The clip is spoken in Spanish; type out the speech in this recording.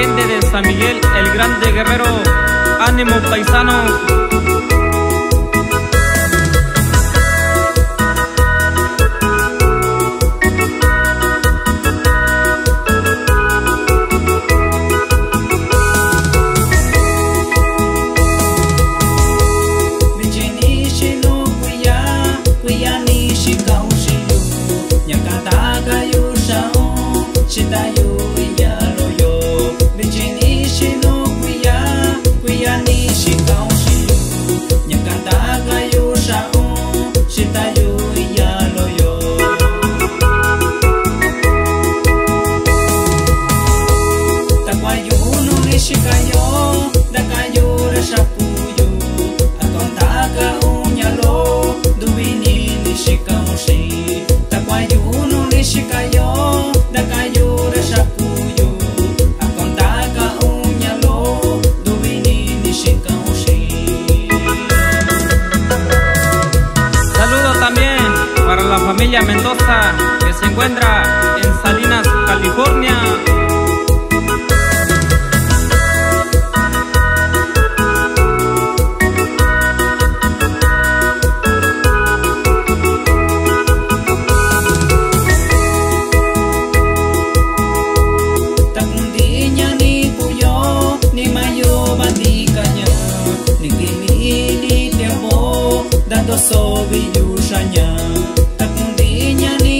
gente de San Miguel, el grande guerrero, ánimo paisano. Chicago. Mendoza que se encuentra en Salinas, California, ni Puyo, ni Mayo, ni Cañón, ni que vi, ni que amó, dando a subi, y mañana.